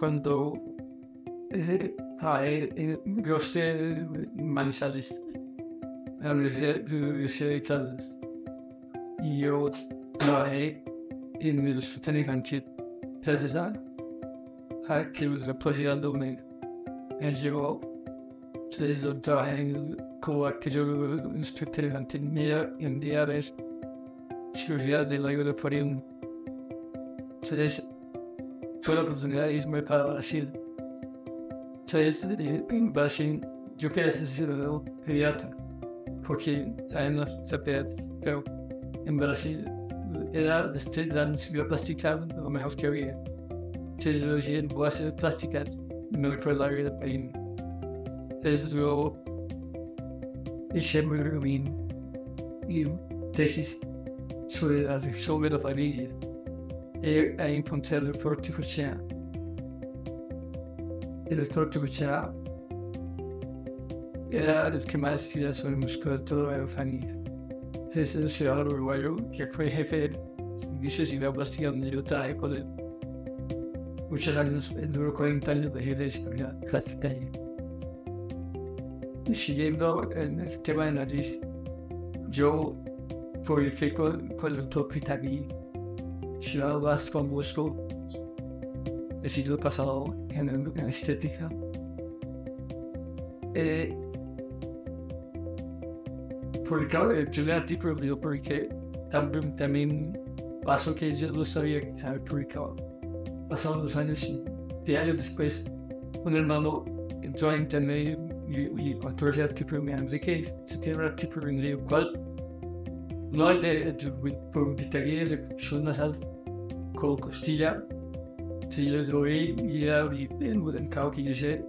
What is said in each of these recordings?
cuando eh, ah, eh, eh, estoy Manizales, en la Universidad, Universidad de Kansas, y yo trabajé en el hospital infantil gracias a, a que los apoyados me me. Entonces yo trabajé en, como aquello inspector infantil mío en día de la ayuda por entonces, tuve la oportunidad de irme para Brasil. Entonces, en Brasil, yo quería ser ciudadano pediatra, porque no sabía, pero en Brasil era la necesidad plástica lo mejor que había. Entonces, yo dije, voy a hacer plástica, me voy por el de. Entonces, yo hice y tesis sobre la, la familia e a doctor Ticuchea. El doctor Ticuchea era el que más escribía sobre musculatura de la familia. Es el ciudadano uruguayo que fue jefe de servicios y de plástica donde yo trabajé con. Muchos años, duró 40 años de jefe de. Y siguiendo en el tema de nariz, yo publiqué con, el doctor ciudad más famoso del siglo pasado en, en estética. Eh, publicaba el primer artículo mío porque también, también pasó que yo no sabía que estaba publicado. Pasaron los años y de años después un hermano entró a internet y, y encontró ese artículo. Y me dijo que se tiene un artículo en el cual no hay de, de, de función nasal con costilla. Yo lo vi y el mercado que hice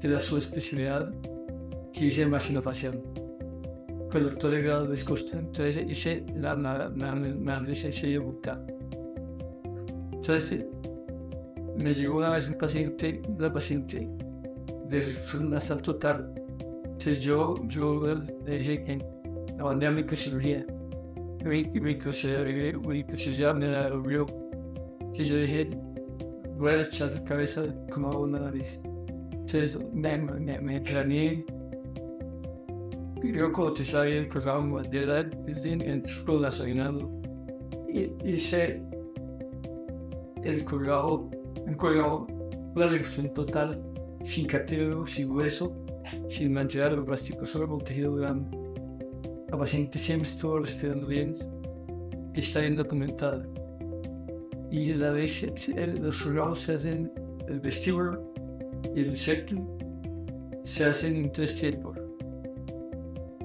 de la su especialidad, que hice imaginofacial. Con el doctor de grado de Escosta. Entonces hice la análisis de buta. Entonces me llegó una vez un paciente, una paciente de función nasal total. Entonces yo, yo le dije que la mandé a mi consideré, mi consideré me la abrió. Que yo dije, voy a echar la cabeza como una nariz. Entonces me, me, me planeé. Yo sabía el programa de edad desde escuela nacional. Y hice el colgado, el colgado, la reducción total, sin catero, sin hueso, sin manchar el plástico, solo con tejido grande la paciente siempre estuvo respirando bien, está bien documentada. Y la vez los órganos se hacen el vestíbulo y el septum se hacen en tres tiempos.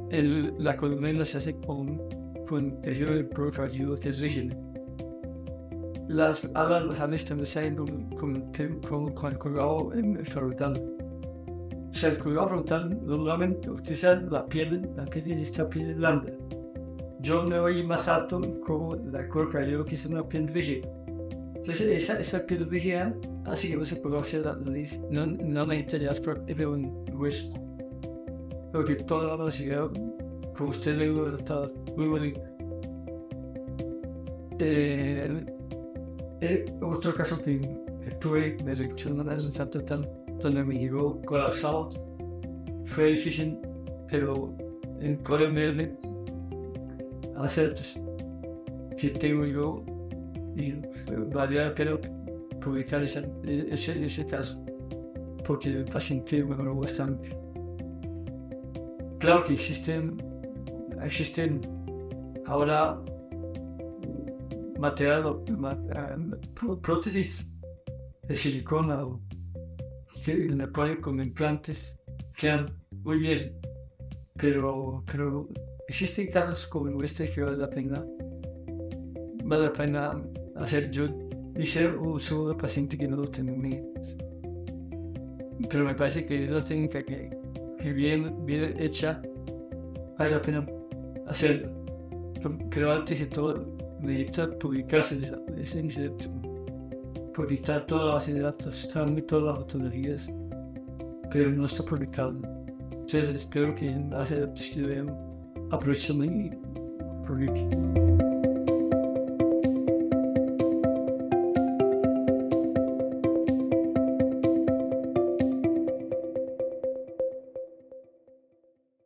El, la columna se hace con, con tejido de procálido que es. Las alas las alas también se hacen con, con, con, con el colgado frontal sea, el cuidado frontal normalmente utiliza la piel, la piel de esta piel blanda. Yo me voy más alto como la corpa, yo que es una piel rígida. Entonces, esa, esa piel rígida así que no se puede hacer la nariz, no, no necesita de un hueso. Porque toda la velocidad, como usted ve, está muy bonito. Eh, eh, otro caso que, que tuve de reducción de la nariz, tanto, tanto donde llegó colapsado. Fue difícil, pero en poder hacer que tengo yo y vale la pena publicar ese, ese, ese caso porque el paciente mejoró bastante. Claro que existen, existen ahora material, prótesis de silicona que le ponen con implantes quedan muy bien, pero, pero existen casos como este que vale la pena, vale la pena hacer. Yo hice un solo paciente que no lo tenía, pero me parece que es la técnica que, que bien, bien hecha vale la pena hacerlo. Pero antes de todo, necesita publicarse ese incidente publicar toda la base de datos, están todas las fotografías, pero no está publicado. Entonces espero que en base de datos que vean aprovechen y publiquen.